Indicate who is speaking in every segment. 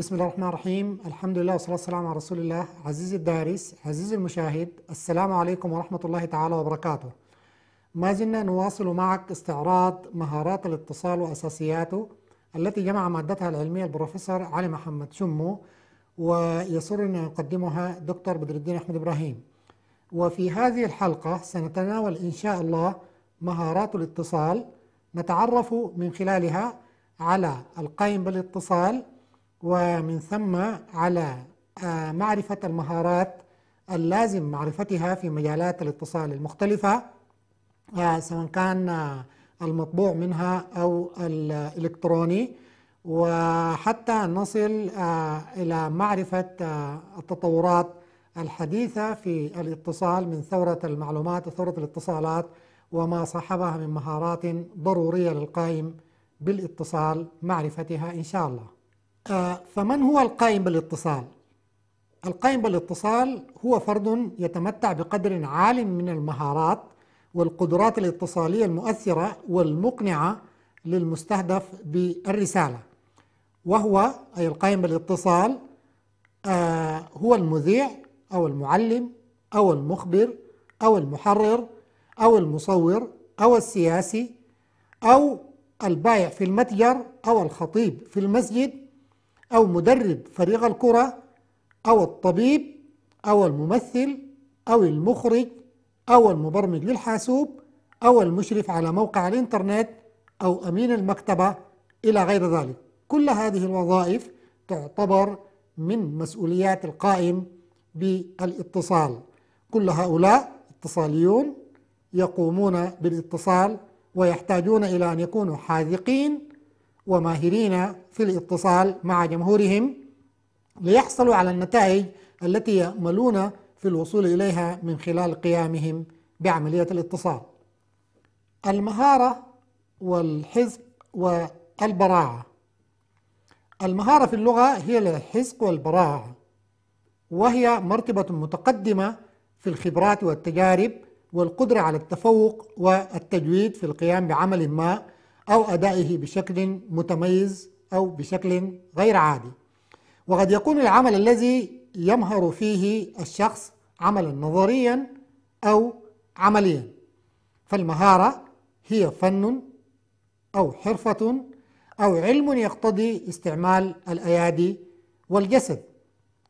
Speaker 1: بسم الله الرحمن الرحيم. الحمد لله والصلاة والسلام على رسول الله. عزيزي الدارس عزيزي المشاهد السلام عليكم ورحمة الله تعالى وبركاته. ما زلنا نواصل معك استعراض مهارات الاتصال وأساسياته التي جمع مادتها العلمية البروفيسور علي محمد شمو ويسرني أن يقدمها دكتور بدر الدين أحمد إبراهيم. وفي هذه الحلقة سنتناول إن شاء الله مهارات الاتصال نتعرف من خلالها على القائم بالاتصال ومن ثم على آه، معرفة المهارات اللازم معرفتها في مجالات الاتصال المختلفة آه، سواء كان آه، المطبوع منها أو الإلكتروني. وحتى نصل إلى معرفة التطورات الحديثة في الاتصال من ثورة المعلومات وثورة الاتصالات وما صاحبها من مهارات ضرورية للقائم بالاتصال معرفتها إن شاء الله. فمن هو القائم بالاتصال؟ القائم بالاتصال هو فرد يتمتع بقدر عال من المهارات والقدرات الاتصالية المؤثرة والمقنعة للمستهدف بالرسالة وهو أي القائم بالاتصال آه، هو المذيع أو المعلم أو المخبر أو المحرر أو المصور أو السياسي أو البائع في المتجر أو الخطيب في المسجد أو مدرب فريق الكرة أو الطبيب أو الممثل أو المخرج أو المبرمج للحاسوب أو المشرف على موقع الإنترنت أو أمين المكتبة إلى غير ذلك. كل هذه الوظائف تعتبر من مسؤوليات القائم بالاتصال. كل هؤلاء اتصاليون يقومون بالاتصال ويحتاجون إلى أن يكونوا حاذقين وماهرين في الاتصال مع جمهورهم ليحصلوا على النتائج التي يأملون في الوصول إليها من خلال قيامهم بعملية الاتصال. المهارة والحزق والبراعة. المهارة في اللغة هي الحزق والبراعة وهي مرتبة متقدمة في الخبرات والتجارب والقدرة على التفوق والتجويد في القيام بعمل ما أو أدائه بشكل متميز أو بشكل غير عادي. وقد يكون العمل الذي يمهر فيه الشخص عملا نظريا أو عمليا. فالمهارة هي فن أو حرفة أو علم يقتضي استعمال الأيادي والجسد.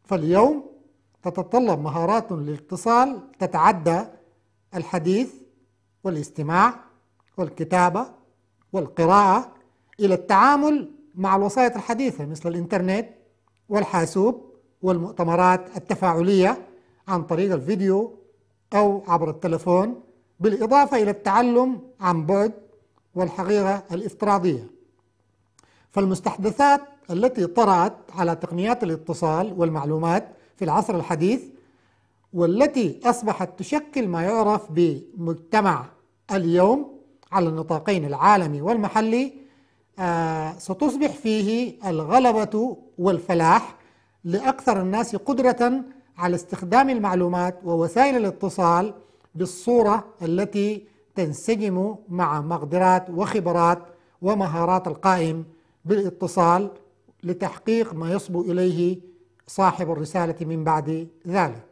Speaker 1: فاليوم تتطلب مهارات للاتصال تتعدى الحديث والاستماع والكتابة والقراءة إلى التعامل مع الوسائط الحديثة مثل الإنترنت والحاسوب والمؤتمرات التفاعلية عن طريق الفيديو أو عبر التلفون بالإضافة إلى التعلم عن بعد والحقيقة الافتراضية. فالمستحدثات التي طرأت على تقنيات الاتصال والمعلومات في العصر الحديث والتي أصبحت تشكل ما يعرف بمجتمع اليوم على النطاقين العالمي والمحلي آه ستصبح فيه الغلبة والفلاح لأكثر الناس قدرة على استخدام المعلومات ووسائل الاتصال بالصورة التي تنسجم مع مقدرات وخبرات ومهارات القائم بالاتصال لتحقيق ما يصبو إليه صاحب الرسالة من بعد ذلك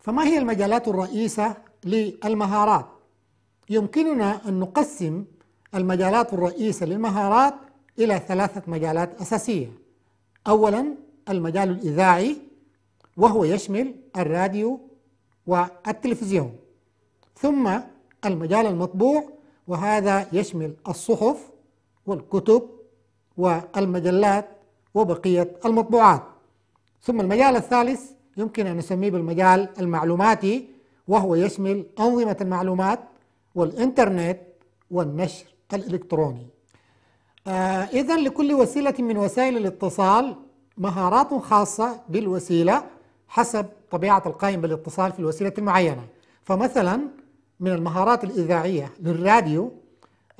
Speaker 1: فما هي المجالات الرئيسة للمهارات؟ يمكننا أن نقسم المجالات الرئيسة للمهارات إلى ثلاثة مجالات أساسية. أولا المجال الإذاعي وهو يشمل الراديو والتلفزيون. ثم المجال المطبوع وهذا يشمل الصحف والكتب والمجلات وبقية المطبوعات. ثم المجال الثالث يمكن أن نسميه بالمجال المعلوماتي وهو يشمل أنظمة المعلومات والإنترنت والنشر الإلكتروني. آه إذا لكل وسيلة من وسائل الاتصال مهارات خاصة بالوسيلة حسب طبيعة القائم بالاتصال في الوسيلة المعينة. فمثلا من المهارات الإذاعية للراديو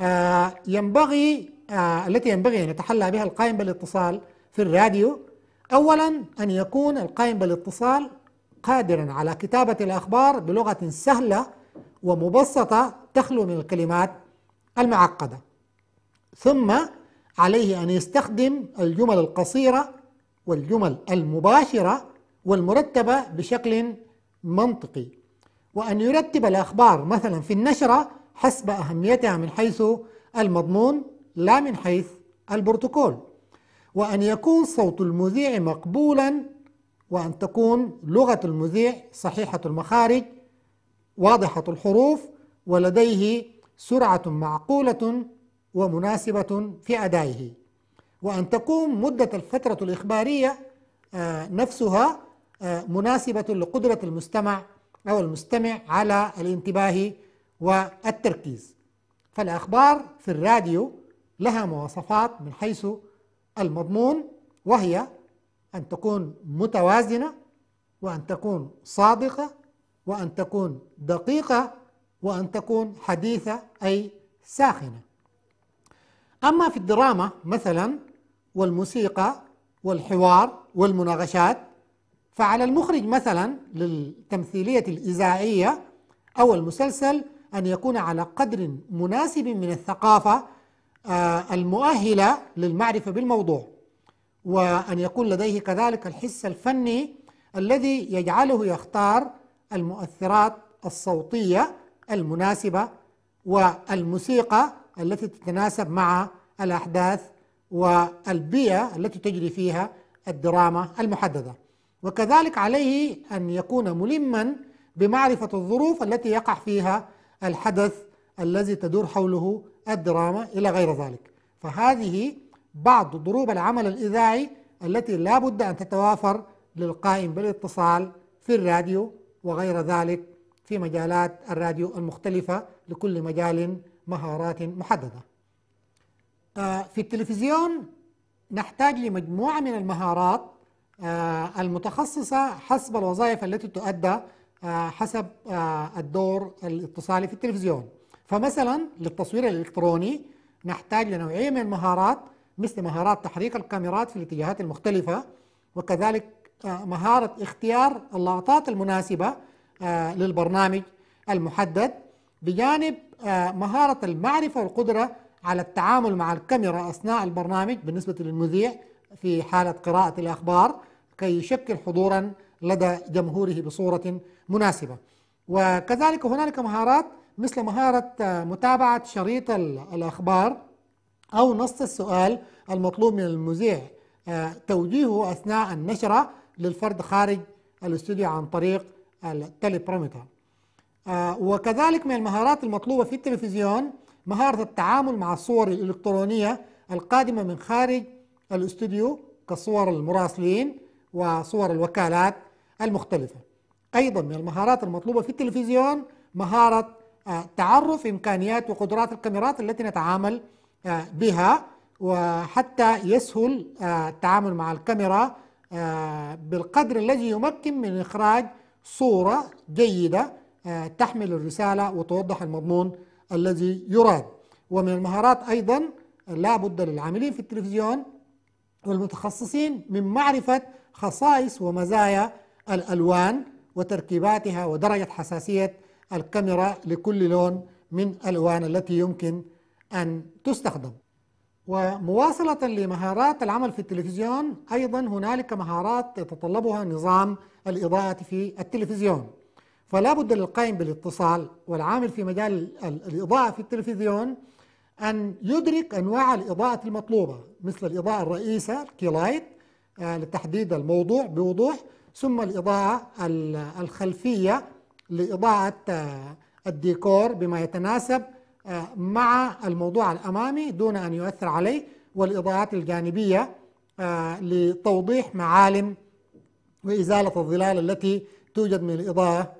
Speaker 1: آه ينبغي آه التي ينبغي أن يتحلى بها القائم بالاتصال في الراديو أولا أن يكون القائم بالاتصال قادرا على كتابة الأخبار بلغة سهلة ومبسطة تخلو من الكلمات المعقدة. ثم عليه أن يستخدم الجمل القصيرة والجمل المباشرة والمرتبة بشكل منطقي وأن يرتب الأخبار مثلا في النشرة حسب أهميتها من حيث المضمون لا من حيث البروتوكول وأن يكون صوت المذيع مقبولا وأن تكون لغة المذيع صحيحة المخارج واضحة الحروف ولديه سرعة معقولة ومناسبة في أدائه. وأن تكون مدة الفترة الإخبارية آه، نفسها آه، مناسبة لقدرة المستمع أو المستمع على الانتباه والتركيز. فالأخبار في الراديو لها مواصفات من حيث المضمون وهي أن تكون متوازنة وأن تكون صادقة وأن تكون دقيقة وأن تكون حديثة أي ساخنة. أما في الدراما مثلا والموسيقى والحوار والمناقشات فعلى المخرج مثلا للتمثيلية الإذاعية أو المسلسل أن يكون على قدر مناسب من الثقافة آه، المؤهلة للمعرفة بالموضوع وأن يكون لديه كذلك الحس الفني الذي يجعله يختار المؤثرات الصوتية المناسبة والموسيقى التي تتناسب مع الأحداث والبيئة التي تجري فيها الدراما المحددة. وكذلك عليه أن يكون ملما بمعرفة الظروف التي يقع فيها الحدث الذي تدور حوله الدراما إلى غير ذلك. فهذه بعض ضروب العمل الإذاعي التي لا بد أن تتوافر للقائم بالاتصال في الراديو وغير ذلك في مجالات الراديو المختلفة لكل مجال مهارات محددة. آه، في التلفزيون نحتاج لمجموعة من المهارات آه، المتخصصة حسب الوظائف التي تؤدى آه، حسب الدور الاتصالي في التلفزيون. فمثلا للتصوير الإلكتروني نحتاج لنوعية من المهارات مثل مهارات تحريك الكاميرات في الاتجاهات المختلفة وكذلك مهارة اختيار اللقطات المناسبة للبرنامج المحدد بجانب مهارة المعرفة والقدرة على التعامل مع الكاميرا أثناء البرنامج بالنسبة للمذيع في حالة قراءة الأخبار كي يشكل حضورا لدى جمهوره بصورة مناسبة. وكذلك هنالك مهارات مثل مهارة متابعة شريط الأخبار أو نص السؤال المطلوب من المذيع. آه، توجيهه أثناء النشرة للفرد خارج الاستوديو عن طريق التليبرومتر آه، وكذلك من المهارات المطلوبة في التلفزيون مهارة التعامل مع الصور الإلكترونية القادمة من خارج الاستوديو كصور المراسلين وصور الوكالات المختلفة. أيضا من المهارات المطلوبة في التلفزيون مهارة آه، تعرف إمكانيات وقدرات الكاميرات التي نتعامل آه، بها وحتى يسهل التعامل مع الكاميرا بالقدر الذي يمكن من إخراج صورة جيدة تحمل الرسالة وتوضح المضمون الذي يراد ومن المهارات أيضا لا بد للعاملين في التلفزيون والمتخصصين من معرفة خصائص ومزايا الألوان وتركيباتها ودرجة حساسية الكاميرا لكل لون من الألوان التي يمكن أن تستخدم. ومواصلة لمهارات العمل في التلفزيون أيضا هنالك مهارات يتطلبها نظام الإضاءة في التلفزيون. فلا بد للقائم بالاتصال والعامل في مجال الإضاءة في التلفزيون أن يدرك أنواع الإضاءة المطلوبة مثل الإضاءة الرئيسة ال key light آه، لتحديد الموضوع بوضوح ثم الإضاءة الخلفية لإضاءة آه، الديكور بما يتناسب مع الموضوع الأمامي دون أن يؤثر عليه والإضاءات الجانبية لتوضيح معالم وإزالة الظلال التي توجد من الإضاءة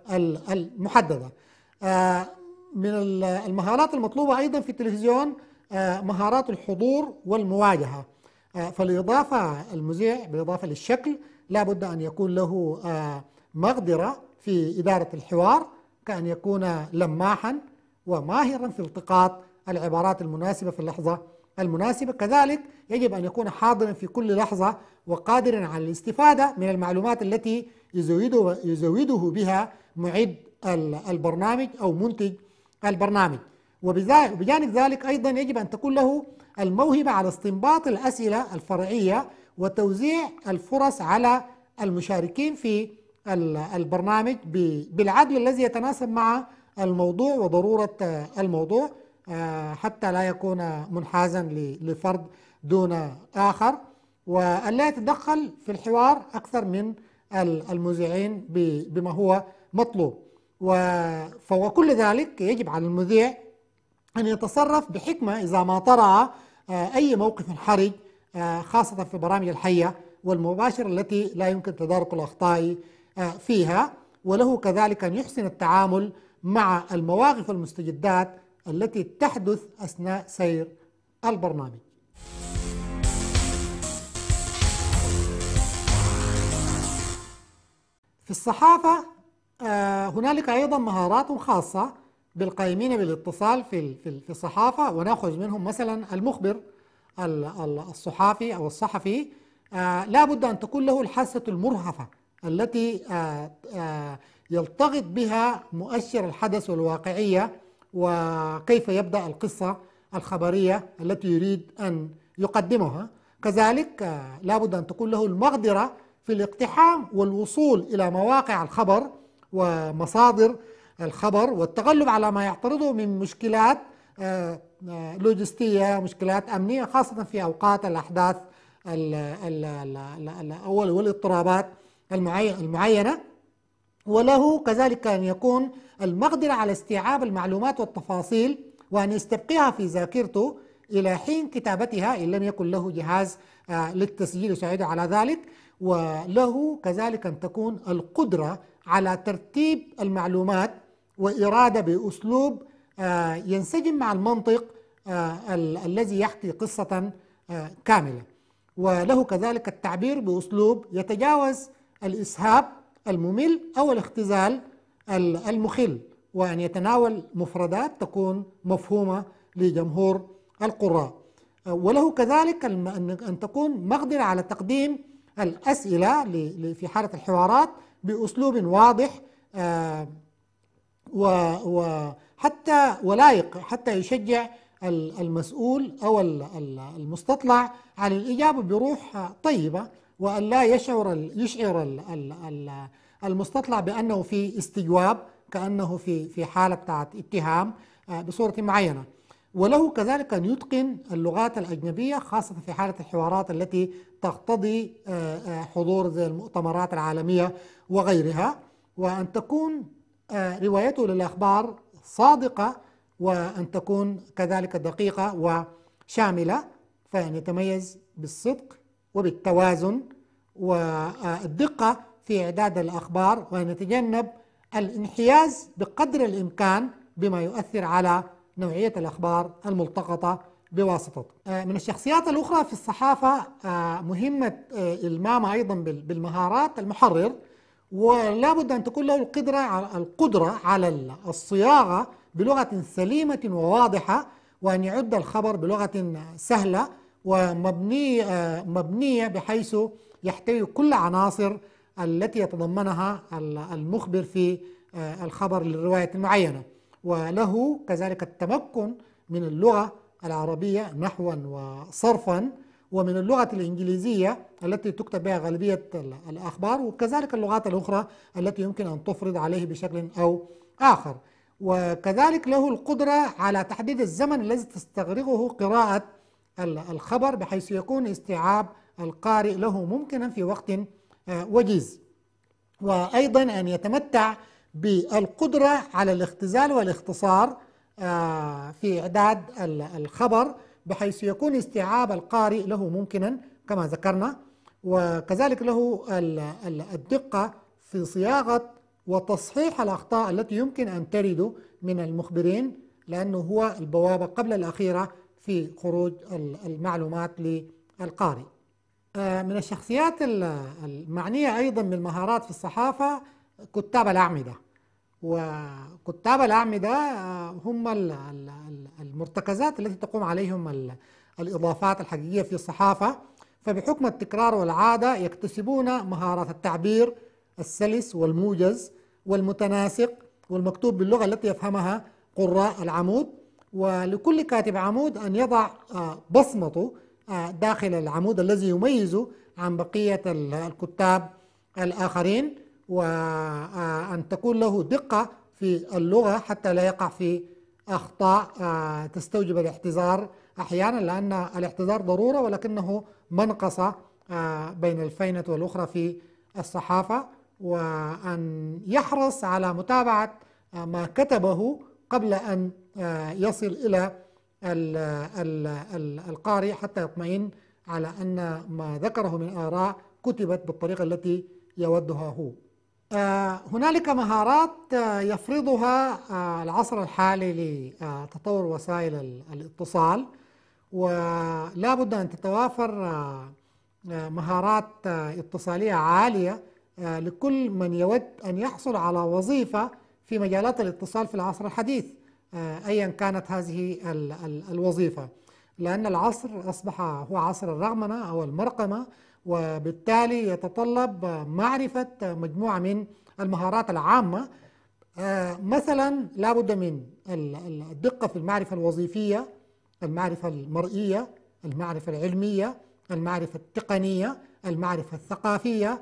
Speaker 1: المحددة. آه، من المهارات المطلوبة أيضا في التلفزيون آه، مهارات الحضور والمواجهة. آه، فالإضافة المذيع بالإضافة للشكل لا بد أن يكون له مقدرة في إدارة الحوار كأن يكون لماحا وماهرا في التقاط العبارات المناسبة في اللحظة. المناسبة كذلك يجب أن يكون حاضرا في كل لحظة وقادرا على الاستفادة من المعلومات التي يزوده, يزوده بها معد البرنامج أو منتج البرنامج. وبجانب ذلك أيضا يجب أن تكون له الموهبة على استنباط الأسئلة الفرعية وتوزيع الفرص على المشاركين في البرنامج بالعدل الذي يتناسب مع الموضوع وضرورة الموضوع حتى لا يكون منحازا لفرد دون آخر. وألا يتدخل في الحوار أكثر من المذيعين بما هو مطلوب. وكل ذلك يجب على المذيع أن يتصرف بحكمة إذا ما طرأ أي موقف حرج خاصة في البرامج الحية والمباشرة التي لا يمكن تدارك الأخطاء فيها. وله كذلك أن يحسن التعامل مع المواقف والمستجدات التي تحدث أثناء سير البرنامج. في الصحافة آه، هنالك أيضا مهارات خاصة بالقائمين بالاتصال في في الصحافة ونأخذ منهم مثلا المخبر الصحافي أو الصحفي. آه، لا بد أن تكون له الحاسة المرهفة التي آه، يلتقط بها مؤشر الحدث والواقعية وكيف يبدأ القصة الخبرية التي يريد أن يقدمها. كذلك لا بد أن تكون له المقدرة في الاقتحام والوصول إلى مواقع الخبر ومصادر الخبر والتغلب على ما يعترضه من مشكلات آه، آه، لوجستية مشكلات أمنية خاصة في أوقات الأحداث الأول والإضطرابات المعينة. وله كذلك أن يكون المقدرة على استيعاب المعلومات والتفاصيل وأن يستبقيها في ذاكرته إلى حين كتابتها إن لم يكن له جهاز آه، للتسجيل يساعده على ذلك. وله كذلك أن تكون القدرة على ترتيب المعلومات وإرادة بأسلوب آه، ينسجم مع المنطق آه، الذي يحكي قصة كاملة. وله كذلك التعبير بأسلوب يتجاوز الإسهاب الممل أو الاختزال المخل وأن يتناول مفردات تكون مفهومة لجمهور القراء. وله كذلك أن تكون مقدرة على تقديم الأسئلة في حالة الحوارات بأسلوب واضح آه، وحتى ولايق حتى يشجع المسؤول أو المستطلع على الإجابة بروح طيبة. وأن لا يشعر يشعر المستطلع بأنه في استجواب كأنه في في حالة بتاعت اتهام آه، بصورة معينة. وله كذلك أن يتقن اللغات الأجنبية خاصة في حالة الحوارات التي تقتضي آه، آه، حضور زي المؤتمرات العالمية وغيرها. وأن تكون روايته للأخبار صادقة وأن تكون كذلك دقيقة وشاملة فأن يتميز بالصدق وبالتوازن والدقة في إعداد الأخبار وأن يتجنب الانحياز بقدر الإمكان بما يؤثر على نوعية الأخبار الملتقطة بواسطته آه، من الشخصيات الأخرى في الصحافة آه، مهمة آه، إلمامة أيضا بالمهارات المحرر ولا بد أن تكون له القدرة القدرة على الصياغة بلغة سليمة وواضحة وأن يعد الخبر بلغة سهلة ومبنية مبنية بحيث يحتوي كل عناصر التي يتضمنها المخبر في الخبر للرواية المعينة. وله كذلك التمكن من اللغة العربية نحوا وصرفا ومن اللغة الإنجليزية التي تكتب بها غالبية الأخبار وكذلك اللغات الأخرى التي يمكن أن تفرض عليه بشكل أو آخر. وكذلك له القدرة على تحديد الزمن الذي تستغرقه قراءة الخبر بحيث يكون استيعاب القارئ له ممكنا في وقت آه، وجيز. وأيضا أن يتمتع بالقدرة على الاختزال والاختصار آه، في إعداد الخبر بحيث يكون استيعاب القارئ له ممكنا كما ذكرنا. وكذلك له الدقة في صياغة وتصحيح الأخطاء التي يمكن أن ترد من المخبرين لأنه هو البوابة قبل الأخيرة في خروج المعلومات للقارئ. آه، من الشخصيات المعنية أيضا بالمهارات في الصحافة كتاب الأعمدة. وكتاب الأعمدة آه، هم المرتكزات التي تقوم عليهم الإضافات الحقيقية في الصحافة. فبحكم التكرار والعادة يكتسبون مهارات التعبير السلس والموجز والمتناسق والمكتوب باللغة التي يفهمها قراء العمود. ولكل كاتب عمود أن يضع آه، بصمته داخل العمود الذي يميزه عن بقية الكتاب الآخرين وأن تكون له دقة في اللغة حتى لا يقع في أخطاء تستوجب الاحتزار أحيانا لأن الاحتزار ضرورة ولكنه منقصة بين الفينة والأخرى في الصحافة وأن يحرص على متابعة ما كتبه قبل أن يصل إلى القارئ حتى يطمئن على أن ما ذكره من آراء كتبت بالطريقة التي يودها هو. هنالك مهارات يفرضها العصر الحالي لتطور وسائل الاتصال ولا بد أن تتوافر مهارات اتصالية عالية لكل من يود أن يحصل على وظيفة في مجالات الاتصال في العصر الحديث. أيا كانت هذه الوظيفة. لأن العصر أصبح هو عصر الرغمنة أو المرقمة وبالتالي يتطلب معرفة مجموعة من المهارات العامة. مثلا لابد من الدقة في المعرفة الوظيفية المعرفة المرئية المعرفة العلمية المعرفة التقنية المعرفة الثقافية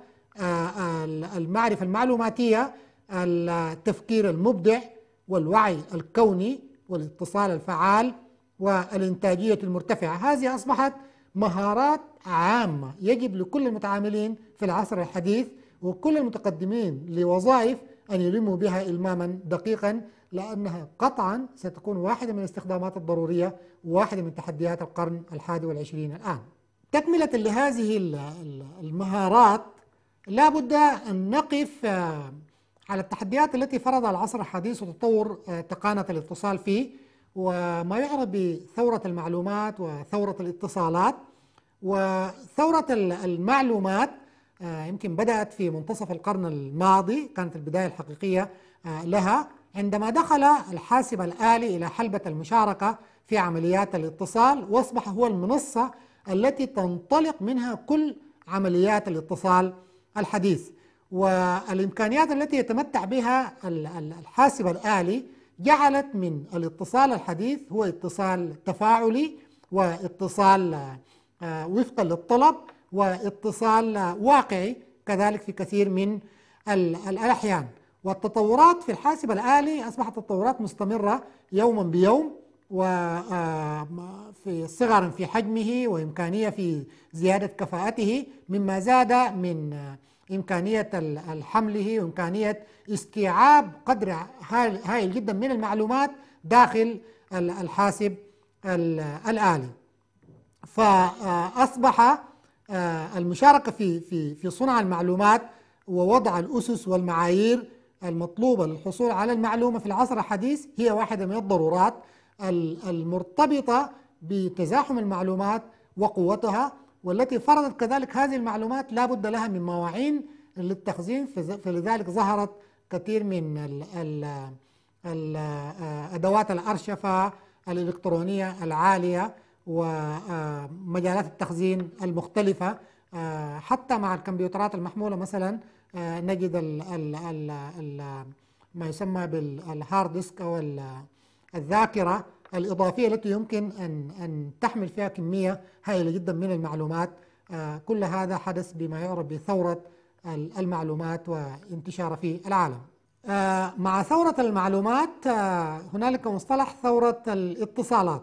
Speaker 1: المعرفة المعلوماتية التفكير المبدع والوعي الكوني والاتصال الفعال والإنتاجية المرتفعة. هذه أصبحت مهارات عامة يجب لكل المتعاملين في العصر الحديث وكل المتقدمين لوظائف أن يلموا بها إلماما دقيقا لأنها قطعا ستكون واحدة من الاستخدامات الضرورية وواحدة من تحديات القرن الحادي والعشرين الآن. تكملة لهذه المهارات لا بد أن نقف على التحديات التي فرضها العصر الحديث وتطور تقانة الاتصال فيه وما يعرف بثورة المعلومات وثورة الاتصالات وثورة المعلومات يمكن بدأت في منتصف القرن الماضي كانت البداية الحقيقية لها عندما دخل الحاسب الآلي إلى حلبة المشاركة في عمليات الاتصال وأصبح هو المنصة التي تنطلق منها كل عمليات الاتصال الحديث. والإمكانيات التي يتمتع بها الحاسب الآلي جعلت من الاتصال الحديث هو اتصال تفاعلي واتصال وفقا للطلب واتصال واقعي كذلك في كثير من الأحيان. والتطورات في الحاسب الآلي أصبحت تطورات مستمرة يوما بيوم وفي صغر في حجمه وإمكانية في زيادة كفاءته مما زاد من إمكانية حمله وإمكانية استيعاب قدر هائل جدا من المعلومات داخل الحاسب الآلي. فأصبح المشاركة في في في صنع المعلومات ووضع الأسس والمعايير المطلوبة للحصول على المعلومة في العصر الحديث هي واحدة من الضرورات المرتبطة بتزاحم المعلومات وقوتها والتي فرضت كذلك هذه المعلومات لا بد لها من مواعين للتخزين فلذلك ظهرت كثير من ال ال أدوات الأرشفة الإلكترونية العالية ومجالات التخزين المختلفة حتى مع الكمبيوترات المحمولة مثلا نجد ال ال ال ال ما يسمى بال hard disk أو الذاكرة الإضافية التي يمكن أن, أن تحمل فيها كمية هائلة جدا من المعلومات. كل هذا حدث بما يعرف بثورة المعلومات وانتشار في العالم. مع ثورة المعلومات هنالك مصطلح ثورة الاتصالات.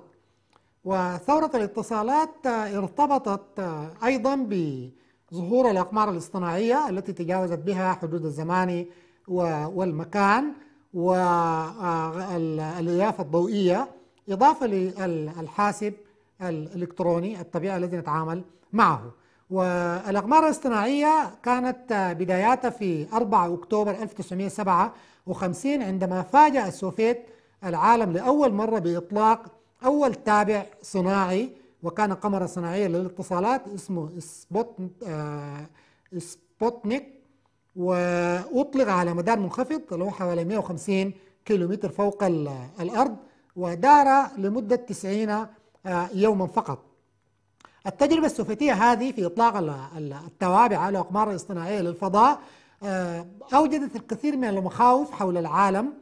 Speaker 1: وثورة الاتصالات ارتبطت أيضا بظهور الأقمار الاصطناعية التي تجاوزت بها حدود الزمان والمكان والإضافة الضوئية. إضافة للحاسب الإلكتروني الطبيعي الذي نتعامل معه. والأقمار الاصطناعية كانت بداياتها في 4 أكتوبر 1957 عندما فاجأ السوفيت العالم لأول مرة بإطلاق أول تابع صناعي وكان قمرا صناعيا للاتصالات اسمه سبوتنيك وأطلق على مدار منخفض اللي هو حوالي 150 كيلومتر فوق الأرض. ودار لمدة 90 يوما فقط. التجربة السوفيتية هذه في إطلاق التوابع على الأقمار الاصطناعية للفضاء أوجدت الكثير من المخاوف حول العالم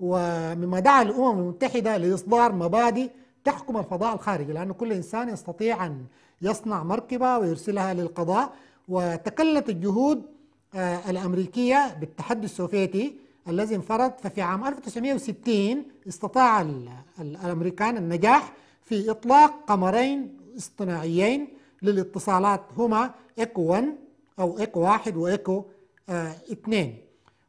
Speaker 1: ومما دعا الأمم المتحدة لإصدار مبادئ تحكم الفضاء الخارجي لأن كل إنسان يستطيع أن يصنع مركبة ويرسلها للقضاء. وتكلت الجهود آه، الأمريكية بالتحدي السوفيتي الذي انفرد ففي عام 1960 استطاع الأمريكان النجاح في إطلاق قمرين اصطناعيين للاتصالات هما إيكو 1 أو إيكو 1 وإيكو 2 آه،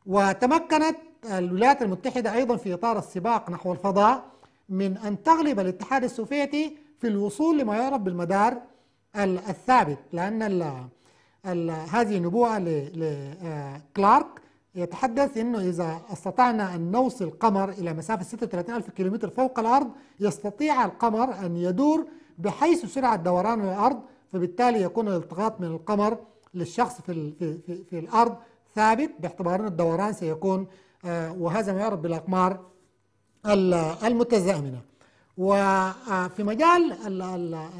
Speaker 1: وتمكنت الولايات المتحدة أيضا في إطار السباق نحو الفضاء من أن تغلب الاتحاد السوفيتي في الوصول لما يعرف بالمدار الثابت لأن ال ال هذه نبوءة لكلارك يتحدث أنه إذا استطعنا أن نوصل القمر إلى مسافة 36 ألف كيلومتر فوق الأرض يستطيع القمر أن يدور بحيث سرعة دوران الأرض فبالتالي يكون الالتقاط من القمر للشخص في, في, في, في الأرض ثابت باعتبار أن الدوران سيكون آه، وهذا ما يعرف بالأقمار المتزامنة. وفي مجال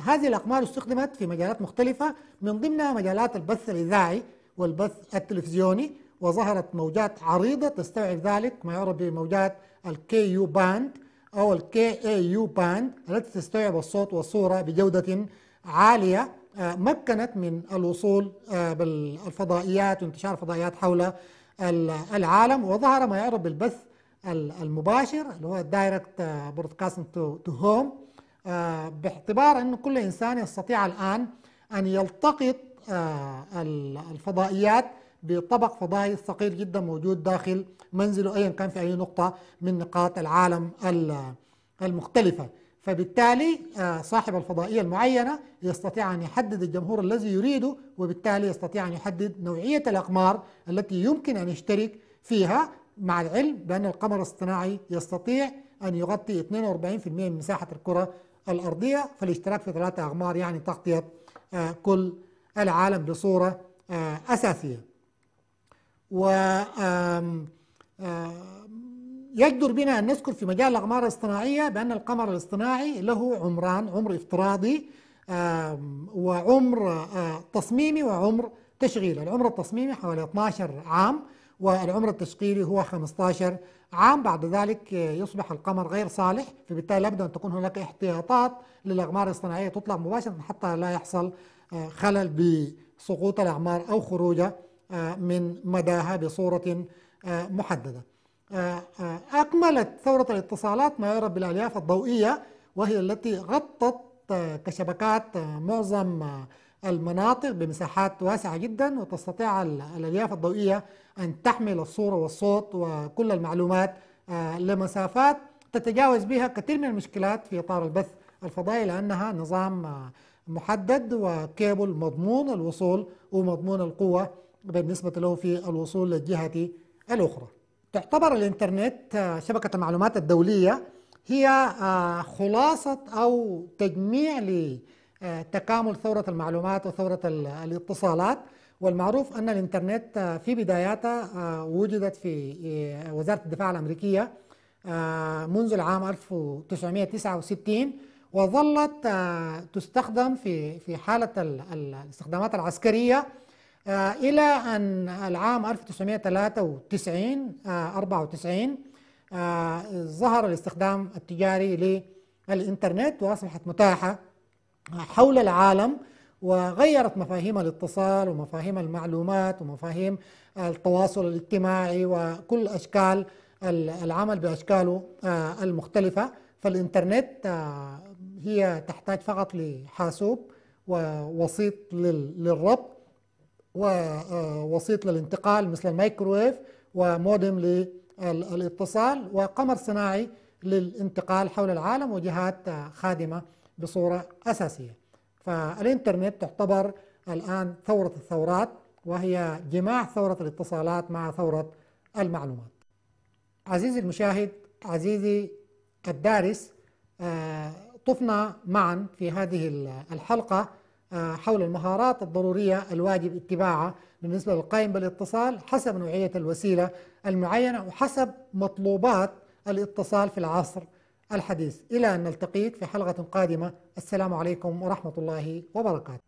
Speaker 1: هذه الأقمار استخدمت في مجالات مختلفة من ضمنها مجالات البث الإذاعي والبث التلفزيوني. وظهرت موجات عريضة تستوعب ذلك ما يعرف بموجات ال K U band أو ال K A U band التي تستوعب الصوت والصورة بجودة عالية آه، مكنت من الوصول آه، بالفضائيات وانتشار الفضائيات حول العالم. وظهر ما يعرف بالبث المباشر اللي هو ال direct broadcasting to home باعتبار انه كل إنسان يستطيع الآن أن يلتقط آه، الفضائيات بطبق فضائي ثقيل جدا موجود داخل منزله ايا كان في أي نقطة من نقاط العالم المختلفة. فبالتالي آه، صاحب الفضائية المعينة يستطيع أن يحدد الجمهور الذي يريده وبالتالي يستطيع أن يحدد نوعية الأقمار التي يمكن أن يشترك فيها. مع العلم بأن القمر الاصطناعي يستطيع أن يغطي 42% من مساحة الكرة الأرضية فالاشتراك في ثلاثة أغمار يعني تغطية آه، كل العالم بصورة آه، أساسية. و يجدر بنا أن نذكر في مجال الأقمار الاصطناعية بأن القمر الاصطناعي له عمران عمر افتراضي وعمر تصميمي وعمر تشغيلي. العمر التصميمي حوالي 12 عام والعمر التشغيلي هو 15 عام. بعد ذلك يصبح القمر غير صالح فبالتالي لابد أن تكون هناك احتياطات للأقمار الاصطناعية تطلق مباشرة حتى لا يحصل خلل بسقوط الأعمار أو خروجها من مداها بصورة آه، محددة. أكملت ثورة الاتصالات ما يعرف بالألياف الضوئية وهي التي غطت كشبكات معظم المناطق بمساحات واسعة جدا وتستطيع الألياف الضوئية أن تحمل الصورة والصوت وكل المعلومات آه، لمسافات تتجاوز بها كثير من المشكلات في إطار البث الفضائي لأنها نظام آه، محدد وكيبل مضمون الوصول ومضمون القوة. بالنسبة له في الوصول للجهة الأخرى. تعتبر الإنترنت آه، شبكة المعلومات الدولية هي خلاصة أو تجميع لتكامل ثورة المعلومات وثورة الاتصالات. والمعروف أن الإنترنت آه، في بداياتها آه، وجدت في آه، وزارة الدفاع الأمريكية منذ العام 1969 وظلت تستخدم في في حالة الاستخدامات العسكرية إلى أن العام 1993 94 ظهر الاستخدام التجاري للإنترنت وأصبحت متاحة حول العالم وغيرت مفاهيم الاتصال ومفاهيم المعلومات ومفاهيم التواصل الاجتماعي وكل أشكال العمل بأشكاله آه، المختلفة. فالإنترنت آه، هي تحتاج فقط لحاسوب ووسيط للربط. ووسيط للانتقال مثل الميكروويف ومودم للإتصال وقمر صناعي للانتقال حول العالم وجهات خادمة بصورة أساسية. فالإنترنت تعتبر الآن ثورة الثورات وهي جماع ثورة الاتصالات مع ثورة المعلومات. عزيزي المشاهد عزيزي الدارس آه، طفنا معا في هذه الحلقة. حول المهارات الضرورية الواجب اتباعها بالنسبة للقائم بالاتصال حسب نوعية الوسيلة المعينة وحسب مطلوبات الاتصال في العصر الحديث. إلى أن نلتقيك في حلقة قادمة. السلام عليكم ورحمة الله وبركاته.